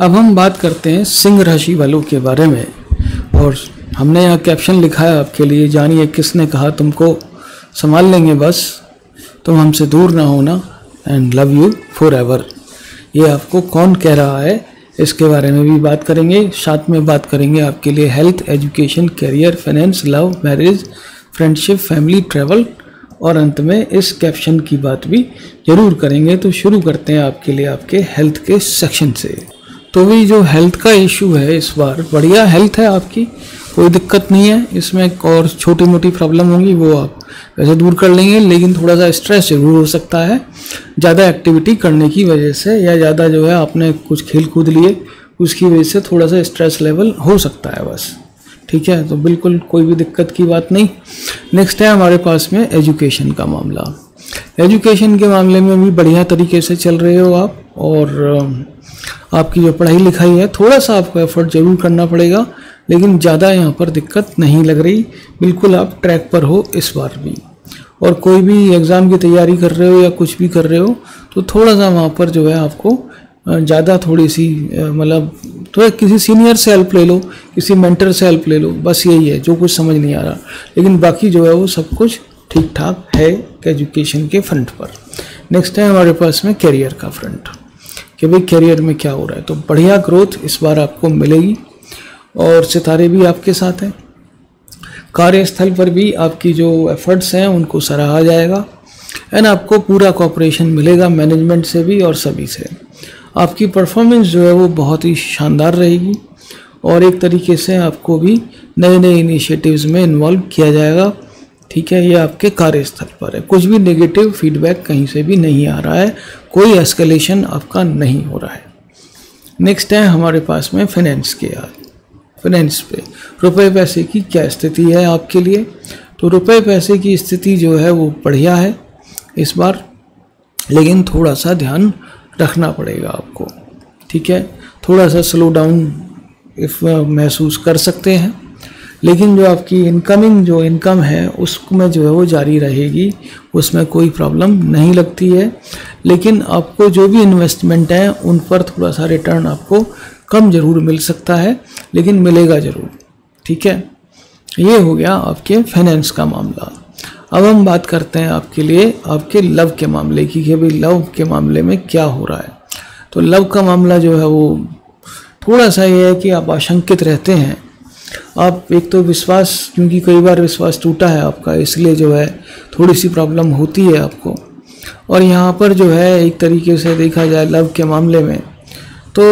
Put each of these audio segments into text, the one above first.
अब हम बात करते हैं सिंह राशि वालों के बारे में। और हमने यहाँ कैप्शन लिखा है आपके लिए, जानिए किसने कहा तुमको संभाल लेंगे बस, तुम हमसे दूर ना होना and love you for ever ये आपको कौन कह रहा है? इसके बारे में भी बात करेंगे। साथ में बात करेंगे आपके लिए health education career finance love marriage friendship family travel और अंत में इस कैप्शन की बात भी ज़रूर करेंगे। तो शुरू करते हैं आपके लिए आपके हेल्थ के सेक्शन से। तो भी जो हेल्थ का इशू है इस बार, बढ़िया हेल्थ है आपकी, कोई दिक्कत नहीं है। इसमें और छोटी मोटी प्रॉब्लम होंगी, वो आप वैसे दूर कर लेंगे, लेकिन थोड़ा सा स्ट्रेस ज़रूर हो सकता है। ज़्यादा एक्टिविटी करने की वजह से, या ज़्यादा जो है आपने कुछ खेल कूद लिए, उसकी वजह से थोड़ा सा स्ट्रेस लेवल हो सकता है बस। ठीक है? तो बिल्कुल कोई भी दिक्कत की बात नहीं। नेक्स्ट है हमारे पास में एजुकेशन का मामला। एजुकेशन के मामले में भी बढ़िया तरीके से चल रहे हो आप, और आपकी जो पढ़ाई लिखाई है, थोड़ा सा आपको एफर्ट ज़रूर करना पड़ेगा, लेकिन ज़्यादा यहाँ पर दिक्कत नहीं लग रही। बिल्कुल आप ट्रैक पर हो इस बार भी। और कोई भी एग्ज़ाम की तैयारी कर रहे हो या कुछ भी कर रहे हो तो थोड़ा सा वहाँ पर जो है आपको ज़्यादा थोड़ी सी मतलब तो किसी सीनियर से हेल्प ले लो, किसी मेंटर से हेल्प ले लो, बस यही है, जो कुछ समझ नहीं आ रहा। लेकिन बाकी जो है वो सब कुछ ठीक ठाक है एजुकेशन के फ्रंट पर। नेक्स्ट है हमारे पास में करियर का फ्रंट कि भाई करियर में क्या हो रहा है। तो बढ़िया ग्रोथ इस बार आपको मिलेगी और सितारे भी आपके साथ हैं। कार्यस्थल पर भी आपकी जो एफर्ट्स हैं, उनको सराहा जाएगा। एंड आपको पूरा कॉपरेशन मिलेगा मैनेजमेंट से भी और सभी से। आपकी परफॉर्मेंस जो है वो बहुत ही शानदार रहेगी और एक तरीके से आपको भी नए नए इनिशिएटिव्स में इन्वॉल्व किया जाएगा। ठीक है, ये आपके कार्यस्थल पर है। कुछ भी नेगेटिव फीडबैक कहीं से भी नहीं आ रहा है। कोई एस्केलेशन आपका नहीं हो रहा है। नेक्स्ट है हमारे पास में फाइनेंस के यार। फाइनेंस पे। रुपए पैसे की क्या स्थिति है आपके लिए? तो रुपए पैसे की स्थिति जो है वो बढ़िया है इस बार, लेकिन थोड़ा सा ध्यान रखना पड़ेगा आपको। ठीक है? थोड़ा सा स्लो डाउन इफ़ महसूस कर सकते हैं। लेकिन जो आपकी इनकमिंग जो इनकम है उसमें जो है वो जारी रहेगी, उसमें कोई प्रॉब्लम नहीं लगती है। लेकिन आपको जो भी इन्वेस्टमेंट है, उन पर थोड़ा सा रिटर्न आपको कम ज़रूर मिल सकता है, लेकिन मिलेगा ज़रूर। ठीक है? ये हो गया आपके फाइनेंस का मामला। अब हम बात करते हैं आपके लिए, आपके लव के मामले की कि भाई लव के मामले में क्या हो रहा है। तो लव का मामला जो है वो, थोड़ा सा ये है कि आप आशंकित रहते हैं। आप एक तो विश्वास, क्योंकि कई बार विश्वास टूटा है आपका, इसलिए जो है थोड़ी सी प्रॉब्लम होती है आपको। और यहाँ पर जो है एक तरीके से देखा जाए लव के मामले में तो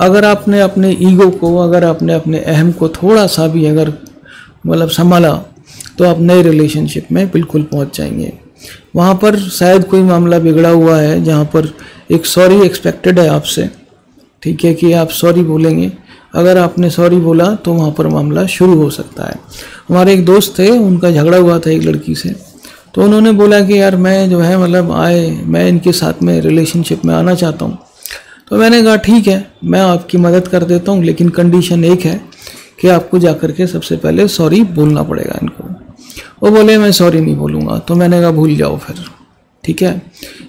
अगर आपने अपने ईगो को, अगर आपने अपने अहम को थोड़ा सा भी अगर मतलब संभाला तो आप नए रिलेशनशिप में बिल्कुल पहुँच जाएँगे। वहाँ पर शायद कोई मामला बिगड़ा हुआ है, जहाँ पर एक सॉरी एक्सपेक्टेड है आपसे, ठीक है कि आप सॉरी बोलेंगे अगर आपने सॉरी बोला तो वहाँ पर मामला शुरू हो सकता है। हमारे एक दोस्त थे, उनका झगड़ा हुआ था एक लड़की से। तो उन्होंने बोला कि, यार, मैं जो है मतलब आए, मैं इनके साथ में रिलेशनशिप में आना चाहता हूँ। तो मैंने कहा, ठीक है, मैं आपकी मदद कर देता हूँ, लेकिन कंडीशन एक है कि आपको जा के सबसे पहले सॉरी बोलना पड़ेगा इनको। वो बोले, मैं सॉरी नहीं बोलूँगा। तो मैंने कहा, भूल जाओ फिर। ठीक है?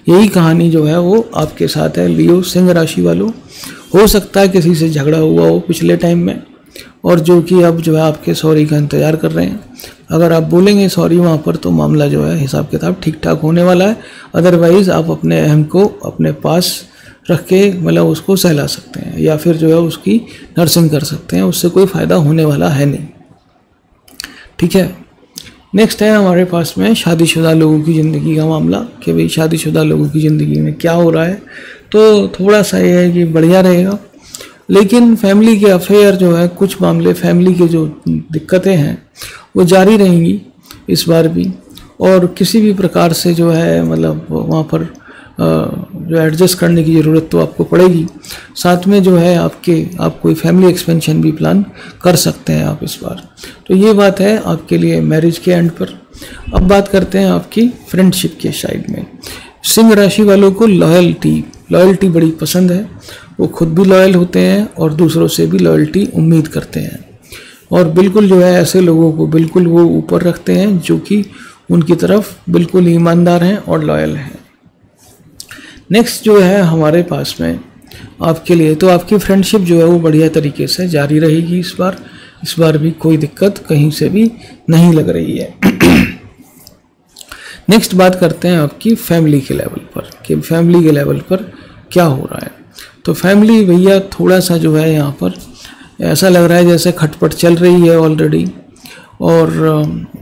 यही कहानी जो है, वो आपके साथ है, लियो सिंह राशि वालों हो सकता है किसी से झगड़ा हुआ हो पिछले टाइम में, और जो कि अब जो है आपके सॉरी का इंतज़ार कर रहे हैं। अगर आप बोलेंगे सॉरी वहाँ पर तो मामला जो है हिसाब किताब ठीक ठाक होने वाला है। अदरवाइज़ आप अपने अहम को अपने पास रख के मतलब उसको सहला सकते हैं, या फिर जो है उसकी नर्सिंग कर सकते हैं। उससे कोई फ़ायदा होने वाला है नहीं। ठीक है? नेक्स्ट है हमारे पास में शादीशुदा लोगों की ज़िंदगी का मामला, कि भाई शादीशुदा लोगों की ज़िंदगी में क्या हो रहा है। तो थोड़ा सा ये है कि बढ़िया रहेगा। लेकिन फैमिली के अफेयर जो है, कुछ मामले फैमिली के जो दिक्कतें हैं, वो जारी रहेंगी इस बार भी। और किसी भी प्रकार से जो है मतलब वहाँ पर जो एडजस्ट करने की ज़रूरत तो आपको पड़ेगी। साथ में जो है, आपके, आप कोई फैमिली एक्सपेंशन भी प्लान कर सकते हैं आप इस बार। तो ये बात है आपके लिए मैरिज के एंड पर। अब बात करते हैं आपकी फ्रेंडशिप के साइड में। सिंह राशि वालों को लॉयल्टी लॉयल्टी बड़ी पसंद है। वो खुद भी लॉयल होते हैं और दूसरों से भी लॉयल्टी उम्मीद करते हैं। और बिल्कुल जो है ऐसे लोगों को बिल्कुल वो ऊपर रखते हैं जो कि उनकी तरफ़ बिल्कुल ईमानदार हैं और लॉयल हैं। नेक्स्ट जो है हमारे पास में आपके लिए तो आपकी फ्रेंडशिप जो है वो बढ़िया तरीके से जारी रहेगी इस बार। इस बार भी कोई दिक्कत कहीं से भी नहीं लग रही है। नेक्स्ट बात करते हैं आपकी फैमिली के लेवल पर कि फैमिली के लेवल पर क्या हो रहा है? तो फैमिली भैया थोड़ा सा जो है यहाँ पर ऐसा लग रहा है जैसे खटपट चल रही है ऑलरेडी और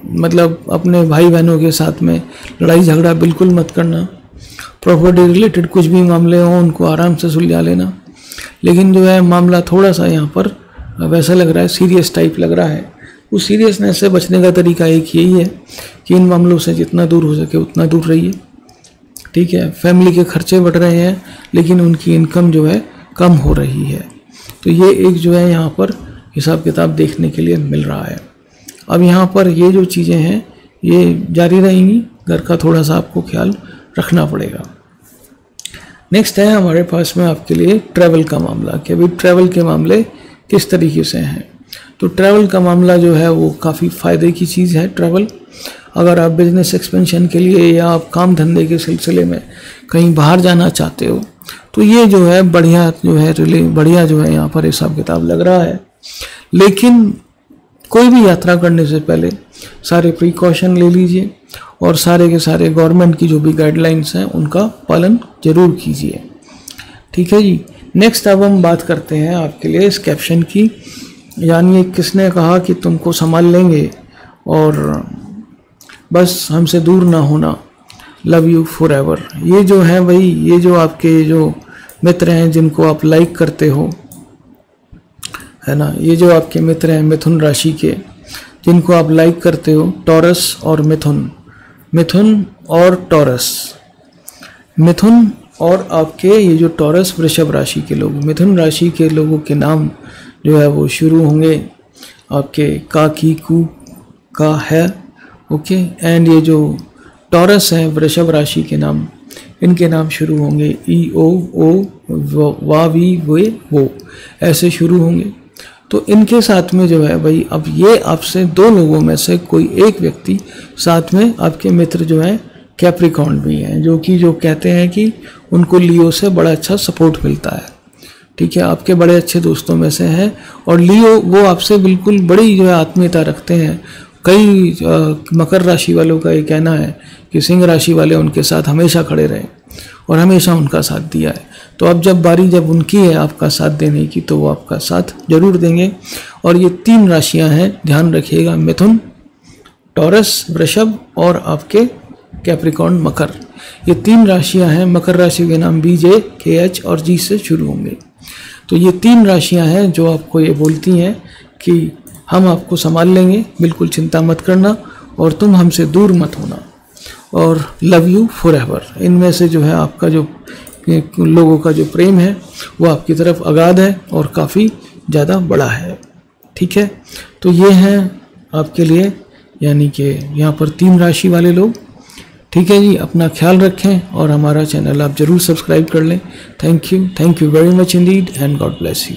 मतलब अपने भाई बहनों के साथ में लड़ाई झगड़ा बिल्कुल मत करना। प्रॉपर्टी रिलेटेड कुछ भी मामले हों, उनको आराम से सुलझा लेना। लेकिन जो है मामला थोड़ा सा यहाँ पर वैसा लग रहा है सीरियस टाइप लग रहा है। उस सीरियसनेस से बचने का तरीका एक यही है कि इन मामलों से जितना दूर हो सके उतना दूर रहिए। ठीक है फैमिली के खर्चे बढ़ रहे हैं, लेकिन उनकी इनकम जो है कम हो रही है। तो ये एक जो है यहाँ पर हिसाब किताब देखने के लिए मिल रहा है। अब यहाँ पर ये जो चीज़ें हैं, ये जारी रहेंगी, घर का थोड़ा सा आपको ख्याल रखना पड़ेगा। नेक्स्ट है हमारे पास में आपके लिए ट्रैवल का मामला, कि अभी ट्रैवल के मामले किस तरीके से हैं। तो ट्रैवल का मामला जो है वो काफ़ी फ़ायदे की चीज़ है ट्रैवल अगर आप बिज़नेस एक्सपेंशन के लिए या आप काम धंधे के सिलसिले में कहीं बाहर जाना चाहते हो तो ये जो है बढ़िया जो है रिले बढ़िया जो है यहाँ पर हिसाब किताब लग रहा है। लेकिन कोई भी यात्रा करने से पहले सारे प्रिकॉशन ले लीजिए और सारे के सारे गवर्नमेंट की जो भी गाइडलाइंस हैं, उनका पालन ज़रूर कीजिए। ठीक है जी? नेक्स्ट अब हम बात करते हैं आपके लिए इस कैप्शन की, यानी किसने कहा कि तुमको संभाल लेंगे और बस हमसे दूर ना होना। लव यू फॉर एवर ये जो है भाई, ये जो आपके जो मित्र हैं जिनको आप लाइक करते हो, है ना? ये जो आपके मित्र हैं मिथुन राशि के, जिनको आप लाइक करते हो टॉरस और मिथुन। मिथुन और टॉरस मिथुन और आपके ये जो टॉरस वृषभ राशि के लोग, मिथुन राशि के लोगों के नाम जो है वो शुरू होंगे। आपके का की कू का है ओके एंड ये जो टॉरस हैं, वृषभ राशि के नाम, इनके नाम शुरू होंगे ई ओ ओ वा वी वे वो ऐसे शुरू होंगे। तो इनके साथ में जो है भाई, अब ये आपसे दो लोगों में से कोई एक व्यक्ति साथ में आपके मित्र जो है कैप्रिकॉन भी हैं, जो कि जो कहते हैं कि उनको लियो से बड़ा अच्छा सपोर्ट मिलता है। ठीक है, आपके बड़े अच्छे दोस्तों में से हैं, और लियो वो आपसे बिल्कुल बड़ी जो है आत्मीयता रखते हैं कई मकर राशि वालों का ये कहना है कि सिंह राशि वाले उनके साथ हमेशा खड़े रहे और हमेशा उनका साथ दिया है। तो अब जब बारी जब उनकी है आपका साथ देने की तो वो आपका साथ ज़रूर देंगे। और ये तीन राशियाँ हैं, ध्यान रखिएगा, मिथुन, टॉरस, वृषभ और आपके कैप्रिकॉन मकर। ये तीन राशियाँ हैं, मकर राशि के नाम बी जे के एच और जी से शुरू होंगे। तो ये तीन राशियाँ हैं जो आपको ये बोलती हैं कि हम आपको संभाल लेंगे। बिल्कुल चिंता मत करना और तुम हमसे दूर मत होना। और लव यू फॉर एवर इनमें से जो है आपका जो, लोगों का जो प्रेम है, वो आपकी तरफ़ अगाध है और काफ़ी ज़्यादा बड़ा है। ठीक है? तो ये हैं आपके लिए, यानी कि यहाँ पर तीन राशि वाले लोग। ठीक है जी? अपना ख्याल रखें और हमारा चैनल आप ज़रूर सब्सक्राइब कर लें। Thank you thank you very much indeed and God bless you